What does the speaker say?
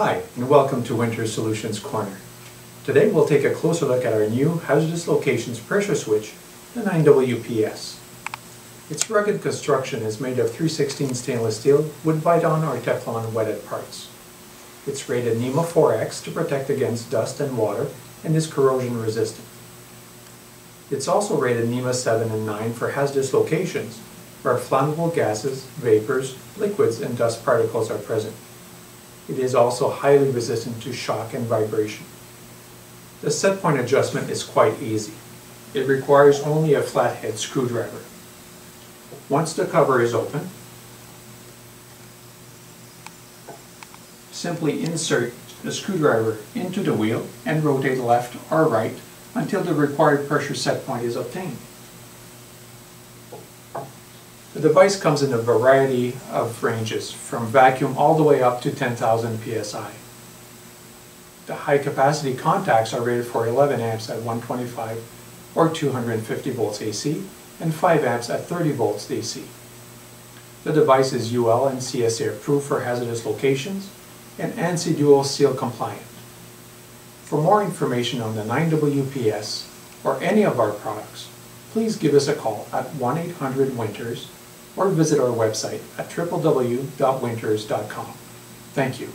Hi, and welcome to Winters Solutions Corner. Today we'll take a closer look at our new hazardous locations pressure switch, the 9WPS. Its rugged construction is made of 316 stainless steel with Viton or Teflon wetted parts. It's rated NEMA 4X to protect against dust and water and is corrosion resistant. It's also rated NEMA 7 and 9 for hazardous locations where flammable gases, vapors, liquids, and dust particles are present. It is also highly resistant to shock and vibration. The set point adjustment is quite easy. It requires only a flathead screwdriver. Once the cover is open, simply insert the screwdriver into the wheel and rotate left or right until the required pressure set point is obtained. The device comes in a variety of ranges, from vacuum all the way up to 10,000 psi. The high capacity contacts are rated for 11 amps at 125 or 250 volts AC and 5 amps at 30 volts AC. The device is UL and CSA approved for hazardous locations and ANSI dual seal compliant. For more information on the 9WPS or any of our products, please give us a call at 1-800-WINTERS or visit our website at www.winters.com. Thank you.